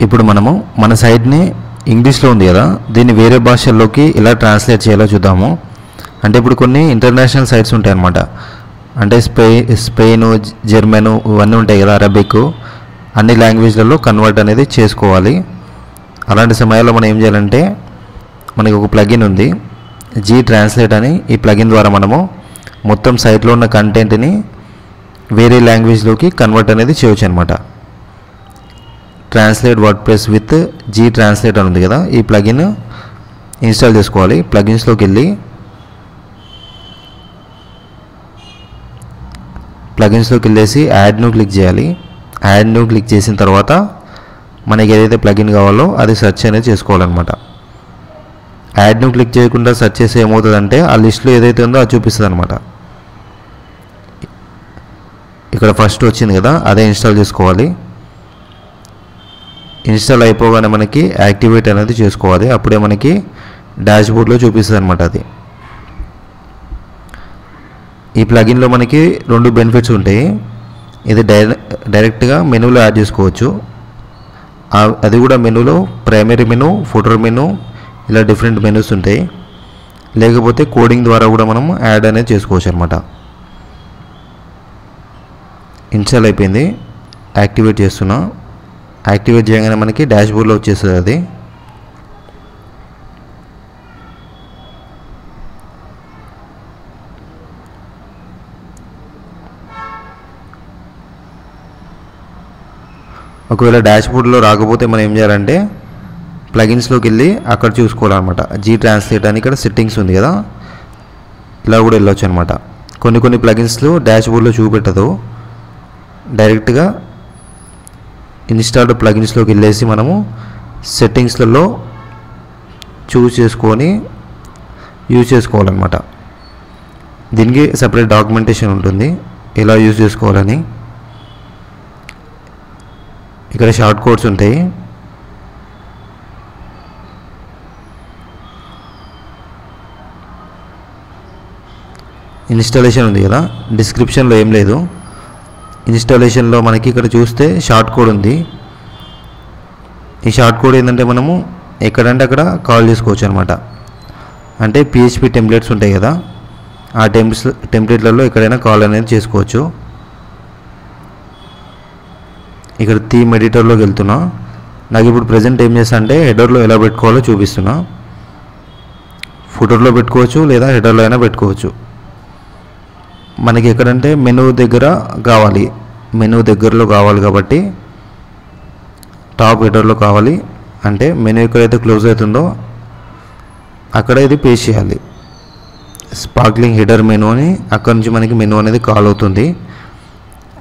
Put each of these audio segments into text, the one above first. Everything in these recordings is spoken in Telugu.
ఇప్పుడు మనము మన సైడ్ని ఇంగ్లీష్లో ఉంది కదా దీన్ని వేరే భాషల్లోకి ఎలా ట్రాన్స్లేట్ చేయాలో చూద్దాము. అంటే ఇప్పుడు కొన్ని ఇంటర్నేషనల్ సైట్స్ ఉంటాయి అన్నమాట అంటే స్పెయిన్ స్పెయిన్ జర్మను ఇవన్నీ ఉంటాయి కదా అరబిక్. అన్ని లాంగ్వేజ్లలో కన్వర్ట్ అనేది చేసుకోవాలి. అలాంటి సమయాల్లో మనం ఏం చేయాలంటే మనకి ఒక ప్లగిన్ ఉంది. జీ ట్రాన్స్లేట్ అని ఈ ప్లగిన్ ద్వారా మనము మొత్తం సైట్లో ఉన్న కంటెంట్ని వేరే లాంగ్వేజ్లోకి కన్వర్ట్ అనేది చేయొచ్చు అనమాట translate WordPress with G translate అని ఉంది కదా ఈ ప్లగిన్ ఇన్స్టాల్ చేసుకోవాలి. ప్లగిన్స్లోకి వెళ్ళి ప్లగిన్స్లోకి వెళ్ళేసి యాడ్ను క్లిక్ చేయాలి. యాడ్ను క్లిక్ చేసిన తర్వాత మనకి ఏదైతే ప్లగిన్ కావాలో అది సెర్చ్ అనేది చేసుకోవాలన్నమాట. యాడ్ను క్లిక్ చేయకుండా సెర్చ్ చేస్తే ఏమవుతుందంటే ఆ లిస్ట్లో ఏదైతే ఉందో అది చూపిస్తుంది అనమాట ఇక్కడ ఫస్ట్ వచ్చింది కదా అదే ఇన్స్టాల్ చేసుకోవాలి. ఇన్స్టాల్ అయిపోగానే మనకి యాక్టివేట్ అనేది చేసుకోవాలి. అప్పుడే మనకి డాష్ బోర్డ్లో చూపిస్తుంది అనమాట అది. ఈ ప్లగిన్లో మనకి రెండు బెనిఫిట్స్ ఉంటాయి. ఇది డైరె డైరెక్ట్గా మెనూలో యాడ్ చేసుకోవచ్చు. అది కూడా మెనూలో ప్రైమరీ మెనూ ఫోటో మెనూ ఇలా డిఫరెంట్ మెనూస్ ఉంటాయి. లేకపోతే కోడింగ్ ద్వారా కూడా మనం యాడ్ అనేది చేసుకోవచ్చు అనమాట ఇన్స్టాల్ అయిపోయింది. యాక్టివేట్ చేస్తున్నా. యాక్టివేట్ చేయగానే మనకి డాష్ బోర్డ్లో వచ్చేస్తుంది అది. ఒకవేళ డాష్ బోర్డ్లో రాకపోతే మనం ఏం చేయాలంటే ప్లగిన్స్లోకి వెళ్ళి అక్కడ చూసుకోవాలన్నమాట. జీ ట్రాన్స్లేట్ అని ఇక్కడ సెట్టింగ్స్ ఉంది కదా ఇలా కూడా వెళ్ళొచ్చు అనమాట కొన్ని కొన్ని ప్లగిన్స్లో డాష్ బోర్డ్లో చూపెట్టదు. డైరెక్ట్గా ఇన్స్టాల్డ్ ప్లగిన్స్లోకి వెళ్ళేసి మనము సెట్టింగ్స్లలో చూస్ చేసుకొని యూజ్ చేసుకోవాలన్నమాట. దీనికి సపరేట్ డాక్యుమెంటేషన్ ఉంటుంది. ఎలా యూజ్ చేసుకోవాలని. ఇక్కడ షార్ట్ కోడ్స్ ఉంటాయి. ఇన్స్టాలేషన్ ఉంది కదా. డిస్క్రిప్షన్లో ఏం లేదు. ఇన్స్టాలేషన్లో మనకి ఇక్కడ చూస్తే షార్ట్ కోడ్ ఉంది. ఈ షార్ట్ కోడ్ ఏంటంటే మనము ఎక్కడంటే అక్కడ కాల్ చేసుకోవచ్చు అనమాట అంటే పిహెచ్పి టెంప్లెట్స్ ఉంటాయి కదా ఆ టెంప్స్ టెంప్లెట్లలో ఎక్కడైనా కాల్ అనేది చేసుకోవచ్చు. ఇక్కడ థీమ్ ఎడిటర్లోకి వెళ్తున్నా. నాకు ఇప్పుడు ప్రజెంట్ ఏం చేస్తా అంటే హెడర్లో ఎలా పెట్టుకోవాలో చూపిస్తున్నా. ఫుటర్లో పెట్టుకోవచ్చు లేదా హెడర్లో అయినా పెట్టుకోవచ్చు. మనకి ఎక్కడంటే మెనూ దగ్గర కావాలి. మెనూ దగ్గరలో కావాలి కాబట్టి టాప్ హెడర్లో కావాలి. అంటే మెనూ ఎక్కడైతే క్లోజ్ అవుతుందో అక్కడ ఇది పేస్ట్ చేయాలి. స్పార్క్లింగ్ హెడర్ మెనూ అని అక్కడ నుంచి మనకి మెనూ అనేది కాల్ అవుతుంది.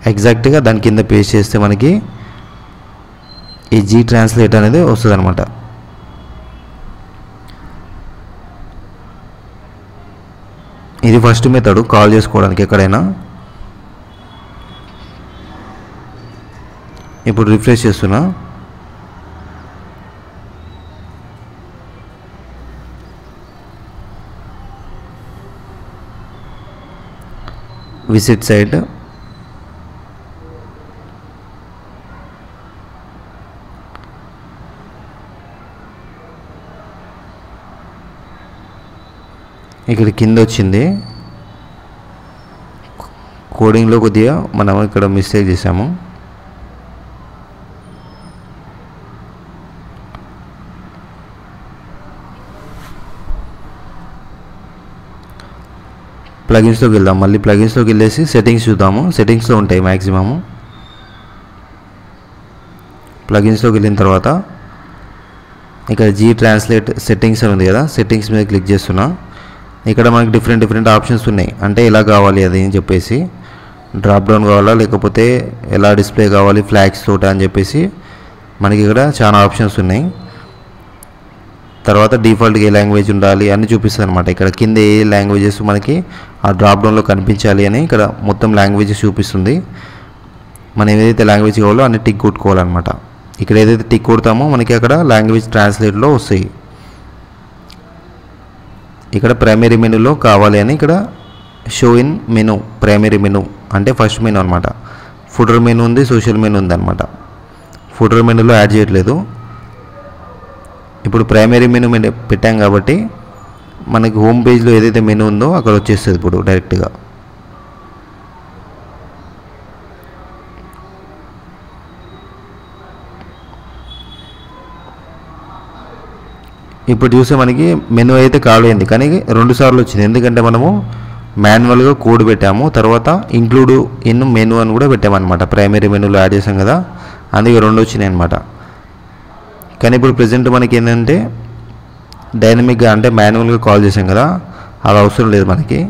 ఎగ్జాక్ట్గా దాని కింద పేస్ట్ చేస్తే మనకి ఈ జీ ట్రాన్స్లేట్ అనేది వస్తుంది అనమాట ఇది ఫస్ట్ మెథడ్ కాల్ చేసుకోవడానికి ఎక్కడైనా. ఇప్పుడు రిఫ్రెష్ చేస్తున్నా. విజిట్ సైట్ ఇక్కడ కింద వచ్చింది. కోడింగ్లో కొద్దిగా మనం ఇక్కడ మిస్టేక్ చేసాము ప్లగిన్స్లోకి వెళ్దాం. మళ్ళీ ప్లగిన్స్లోకి వెళ్ళేసి సెట్టింగ్స్ చూద్దాము. సెట్టింగ్స్లో ఉంటాయి మ్యాక్సిమము ప్లగిన్స్లోకి వెళ్ళిన తర్వాత ఇక్కడ జీ ట్రాన్స్లేట్ సెట్టింగ్స్ అని ఉంది కదా. సెట్టింగ్స్ మీద క్లిక్ చేస్తున్నా. ఇక్కడ మనకి డిఫరెంట్ డిఫరెంట్ ఆప్షన్స్ ఉన్నాయి. అంటే ఎలా కావాలి అది అని చెప్పేసి డ్రాప్ డౌన్ కావాలా లేకపోతే ఎలా డిస్ప్లే కావాలి ఫ్లాగ్స్ తోట అని చెప్పేసి మనకి ఇక్కడ చాలా ఆప్షన్స్ ఉన్నాయి. తర్వాత డిఫాల్ట్గా ఏ లాంగ్వేజ్ ఉండాలి అని చూపిస్తుంది అనమాట ఇక్కడ కింద ఏ లాంగ్వేజెస్ మనకి ఆ డ్రాప్ డౌన్లో కనిపించాలి అని ఇక్కడ మొత్తం లాంగ్వేజెస్ చూపిస్తుంది. మనం ఏదైతే లాంగ్వేజ్ కావాలో అన్ని టిక్ కొట్టుకోవాలన్నమాట. ఇక్కడ ఏదైతే టిక్ కొడతామో మనకి అక్కడ లాంగ్వేజ్ ట్రాన్స్లేట్లో వస్తాయి. ఇక్కడ ప్రైమరీ మెనూలో కావాలి అని ఇక్కడ show in menu primary menu అంటే ఫస్ట్ మెనూ అనమాట ఫుడర్ మెనూ ఉంది సోషల్ మెనూ ఉంది అనమాట ఫుటర్ మెనూలో యాడ్ చేయట్లేదు. ఇప్పుడు ప్రైమరీ మెనూ మెను పెట్టాం కాబట్టి మనకి హోమ్ పేజ్లో ఏదైతే మెనూ ఉందో అక్కడ వచ్చేస్తుంది ఇప్పుడు డైరెక్ట్గా ఇప్పుడు చూస్తే మనకి మెనూ అయితే ఖాళీ అయింది. కానీ రెండు సార్లు వచ్చింది. ఎందుకంటే మనము మాన్యువల్గా కోడ్ పెట్టాము. తర్వాత ఇంక్లూడ్ ఇన్ మెనూ అని కూడా పెట్టామన్నమాట. ప్రైమరీ మెనూలో యాడ్ చేసాం కదా. అందుకే రెండు వచ్చినాయి అనమాట కానీ ఇప్పుడు ప్రజెంట్ మనకి ఏంటంటే డైనమిక్గా అంటే మాన్యువల్గా కాల్ చేసాం కదా. అది అవసరం లేదు మనకి.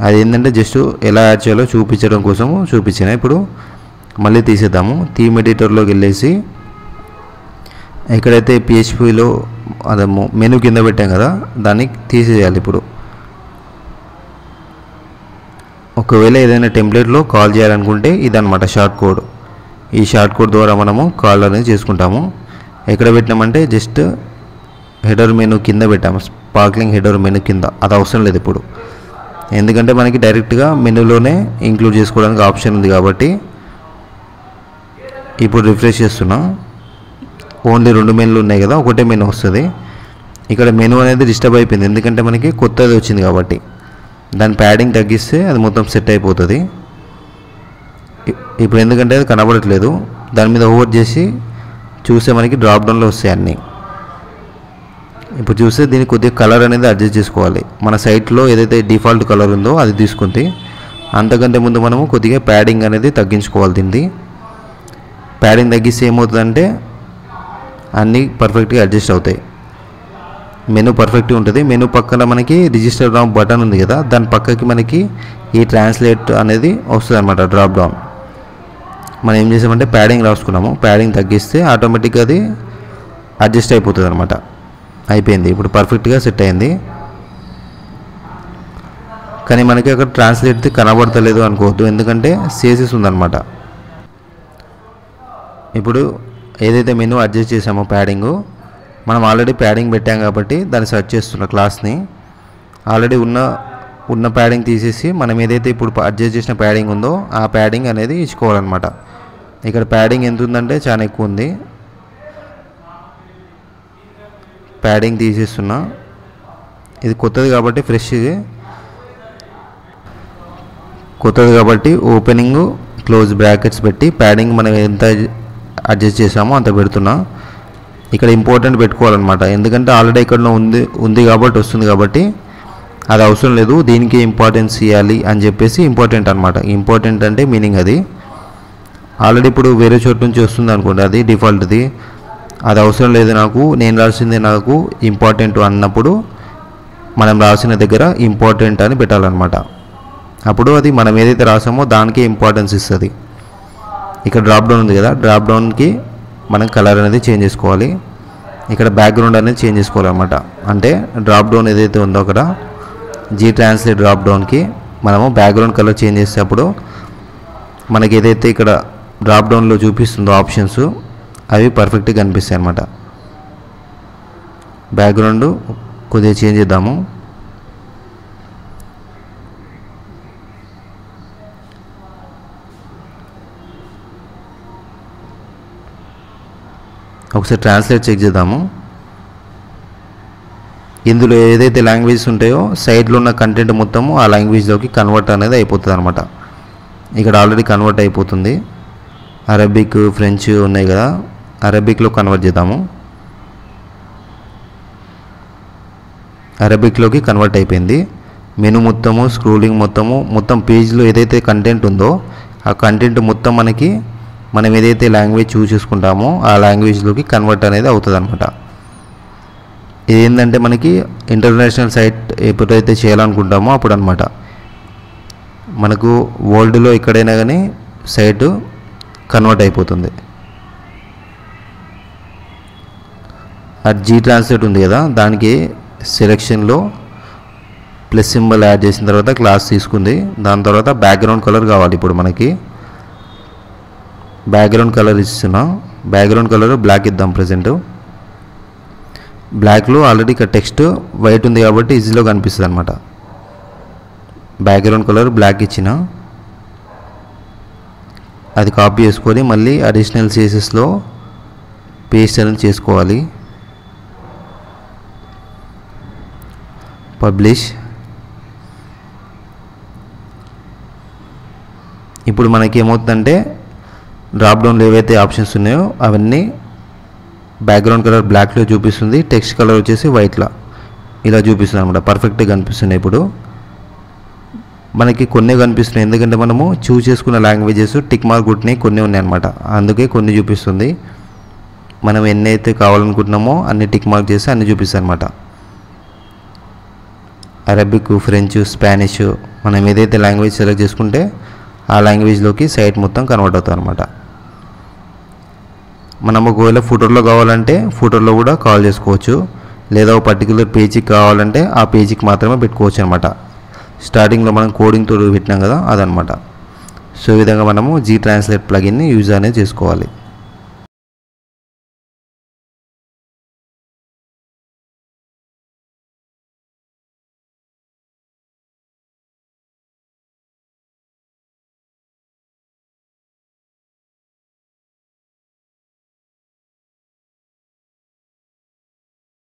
అది ఏంటంటే జస్ట్ ఎలా యాడ్ చేయాలో చూపించడం కోసం చూపించిన. ఇప్పుడు మళ్ళీ తీసేద్దాము. థీమ్ ఎడిటర్లోకి వెళ్ళేసి ఎక్కడైతే పిహెచ్పిలో అదే మెనూ కింద పెట్టాం కదా దాన్ని తీసేయాలి ఇప్పుడు. ఒకవేళ ఏదైనా టెంప్లెట్లో కాల్ చేయాలనుకుంటే ఇదనమాట షార్ట్ కోడ్. ఈ షార్ట్ కోడ్ ద్వారా మనము కాల్ అనేది చేసుకుంటాము. ఎక్కడ పెట్టినామంటే జస్ట్ హెడర్ మెనూ కింద పెట్టాము స్పార్క్లింగ్ హెడర్ మెనూ కింద. అది అవసరం లేదు ఇప్పుడు. ఎందుకంటే మనకి డైరెక్ట్గా మెనూలోనే ఇంక్లూడ్ చేసుకోవడానికి ఆప్షన్ ఉంది కాబట్టి ఇప్పుడు రిఫ్రెష్ చేస్తున్నా. ఓన్లీ రెండు మెనూలు ఉన్నాయి కదా ఒకటే మెనూ వస్తుంది. ఇక్కడ మెనూ అనేది డిస్టర్బ్ అయిపోయింది. ఎందుకంటే మనకి కొత్తది వచ్చింది కాబట్టి. దాని ప్యాడింగ్ తగ్గిస్తే అది మొత్తం సెట్ అయిపోతుంది. ఇప్పుడు ఎందుకంటే అది కనబడట్లేదు. దాని మీద ఓవర్ చేసి చూస్తే మనకి డ్రాప్ డౌన్లో వస్తాయి అన్నీ. ఇప్పుడు చూస్తే దీనికి కొద్దిగా కలర్ అనేది అడ్జస్ట్ చేసుకోవాలి. మన సైట్లో ఏదైతే డిఫాల్ట్ కలర్ ఉందో అది తీసుకుంది అంతకంటే ముందు మనము కొద్దిగా ప్యాడింగ్ అనేది తగ్గించుకోవాలి దీన్ని. ప్యాడింగ్ తగ్గిస్తే ఏమవుతుందంటే అన్నీ పర్ఫెక్ట్గా అడ్జస్ట్ అవుతాయి. మెనూ పర్ఫెక్ట్గా ఉంటుంది. మెనూ పక్కన మనకి రిజిస్టర్ డౌన్ బటన్ ఉంది కదా దాని పక్కకి మనకి ఈ ట్రాన్స్లేట్ అనేది వస్తుంది అనమాట డ్రాప్ డౌన్ మనం ఏం చేసామంటే ప్యాడింగ్ రాసుకున్నాము. ప్యాడింగ్ తగ్గిస్తే ఆటోమేటిక్గా అది అడ్జస్ట్ అయిపోతుంది అనమాట అయిపోయింది. ఇప్పుడు పర్ఫెక్ట్గా సెట్ అయింది. కానీ మనకి అక్కడ ట్రాన్స్లేట్ కనబడతలేదు అనుకోవద్దు. ఎందుకంటే సేసెస్ ఉందన్నమాట. ఇప్పుడు ఏదైతే మెనూ అడ్జస్ట్ చేసామో ప్యాడింగ్ మనం ఆల్రెడీ ప్యాడింగ్ పెట్టాం కాబట్టి దాన్ని సెర్చ్ చేస్తున్న క్లాస్ని ఆల్రెడీ ఉన్న ఉన్న ప్యాడింగ్ తీసేసి మనం ఏదైతే ఇప్పుడు అడ్జస్ట్ చేసిన ప్యాడింగ్ ఉందో ఆ ప్యాడింగ్ అనేది ఇచ్చుకోవాలన్నమాట. ఇక్కడ ప్యాడింగ్ ఎంత ఉందంటే చాలా ఎక్కువ ఉంది. ప్యాడింగ్ తీసేస్తున్నా. ఇది కొత్తది కాబట్టి ఫ్రెష్ ఇది. కొత్తది కాబట్టి ఓపెనింగ్ క్లోజ్ బ్రాకెట్స్ పెట్టి ప్యాడింగ్ మనం ఎంత అడ్జస్ట్ చేసామో అంత పెడుతున్నా. ఇక్కడ ఇంపార్టెంట్ పెట్టుకోవాలన్నమాట. ఎందుకంటే ఆల్రెడీ ఇక్కడ ఉంది ఉంది కాబట్టి వస్తుంది కాబట్టి అది అవసరం లేదు. దీనికి ఇంపార్టెన్స్ ఇవ్వాలి అని చెప్పేసి ఇంపార్టెంట్ అనమాట ఇంపార్టెంట్ అంటే మీనింగ్ అది. ఆల్రెడీ ఇప్పుడు వేరే చోటు నుంచి వస్తుంది అనుకోండి అది డిఫాల్ట్ది అది అవసరం లేదు నాకు నేను రాసింది నాకు ఇంపార్టెంట్ అన్నప్పుడు మనం రాసిన దగ్గర ఇంపార్టెంట్ అని పెట్టాలన్నమాట. అప్పుడు అది మనం ఏదైతే రాసామో దానికే ఇంపార్టెన్స్ ఇస్తుంది. ఇక్కడ డ్రాప్ డౌన్ ఉంది కదా డ్రాప్ డౌన్కి మనం కలర్ అనేది చేంజ్ చేసుకోవాలి. ఇక్కడ బ్యాక్గ్రౌండ్ అనేది చేంజ్ చేసుకోవాలన్నమాట. అంటే డ్రాప్ డౌన్ ఏదైతే ఉందో అక్కడ జీ ట్రాన్స్లేట్ డ్రాప్ డౌన్కి మనము బ్యాక్గ్రౌండ్ కలర్ చేంజ్ చేసేటప్పుడు మనకి ఏదైతే ఇక్కడ డ్రాప్ డౌన్లో చూపిస్తుందో ఆప్షన్స్ అవి పర్ఫెక్ట్గా కనిపిస్తాయి అన్నమాట బ్యాక్గ్రౌండ్ కొద్దిగా చేంజ్ చేద్దాము. ఒకసారి ట్రాన్స్లేట్ చెక్ చేద్దాము. ఇందులో ఏదైతే లాంగ్వేజెస్ ఉంటాయో సైడ్లో ఉన్న కంటెంట్ మొత్తము ఆ లాంగ్వేజ్లోకి కన్వర్ట్ అనేది అయిపోతుంది అనమాట ఇక్కడ ఆల్రెడీ కన్వర్ట్ అయిపోతుంది. అరబిక్ ఫ్రెంచ్ ఉన్నాయి కదా అరబిక్లో కన్వర్ట్ చేద్దాము. అరబిక్లోకి కన్వర్ట్ అయిపోయింది. మెను మొత్తము స్క్రోలింగ్ మొత్తము మొత్తం పేజ్లో ఏదైతే కంటెంట్ ఉందో ఆ కంటెంట్ మొత్తం మనకి మనం ఏదైతే లాంగ్వేజ్ చూస్ చేసుకుంటామో ఆ లాంగ్వేజ్లోకి కన్వర్ట్ అనేది అవుతుంది అనమాట ఇది ఏంటంటే మనకి ఇంటర్నేషనల్ సైట్ ఎప్పుడైతే చేయాలనుకుంటామో అప్పుడు అనమాట మనకు వరల్డ్లో ఎక్కడైనా కానీ సైట్ కన్వర్ట్ అయిపోతుంది. అది జీ ట్రాన్స్లేట్ ఉంది కదా దానికి సెలెక్షన్లో ప్లస్ సింబల్ యాడ్ చేసిన తర్వాత క్లాస్ తీసుకుంది. దాని తర్వాత బ్యాక్గ్రౌండ్ కలర్ కావాలి ఇప్పుడు మనకి. బ్యాక్గ్రౌండ్ కలర్ ఇస్తున్నా. బ్యాక్గ్రౌండ్ కలర్ బ్లాక్ ఇద్దాం ప్రజెంట్ బ్లాక్లో ఆల్రెడీ ఇక్కడ టెక్స్ట్ వైట్ ఉంది కాబట్టి ఈజీలో కనిపిస్తుంది అనమాట బ్యాక్గ్రౌండ్ కలర్ బ్లాక్ ఇచ్చిన. అది కాపీ చేసుకొని మళ్ళీ అడిషనల్ సీసెస్లో పేస్ట్ అనేది చేసుకోవాలి. పబ్లిష్ ఇప్పుడు మనకి ఏమవుతుందంటే డ్రాప్ డౌన్లో ఏవైతే ఆప్షన్స్ ఉన్నాయో అవన్నీ బ్యాక్గ్రౌండ్ కలర్ బ్లాక్లో చూపిస్తుంది టెక్స్ట్ కలర్ వచ్చేసి వైట్లో ఇలా చూపిస్తుంది అనమాట. పర్ఫెక్ట్గా కనిపిస్తున్నాయి ఇప్పుడు. మనకి కొన్ని కనిపిస్తున్నాయి. ఎందుకంటే మనము చూస్ చేసుకున్న లాంగ్వేజెస్ టిక్ మార్క్ కొట్టినవి కొన్ని ఉన్నాయి అనమాట. అందుకే కొన్ని చూపిస్తుంది. మనం ఎన్ని అయితే కావాలనుకుంటున్నామో అన్ని టిక్ మార్క్ చేసి అన్ని చూపిస్తాయి అనమాట. అరబిక్ ఫ్రెంచ్ స్పానిష్ మనం ఏదైతే లాంగ్వేజ్ సెలెక్ట్ చేసుకుంటే ఆ లాంగ్వేజ్లోకి సైట్ మొత్తం కన్వర్ట్ అవుతుంది అనమాట. మనం ఒకవేళ ఫోటోలో కావాలంటే ఫోటోలో కూడా కాల్ చేసుకోవచ్చు. లేదా ఒక పర్టికులర్ పేజీకి కావాలంటే ఆ పేజీకి మాత్రమే పెట్టుకోవచ్చు అనమాట స్టార్టింగ్లో మనం కోడింగ్ తోడు పెట్టినాం కదా అదనమాట సో ఈ విధంగా మనము జీ ట్రాన్స్లేట్ ప్లగిన్ని యూజ్ అనేది చేసుకోవాలి.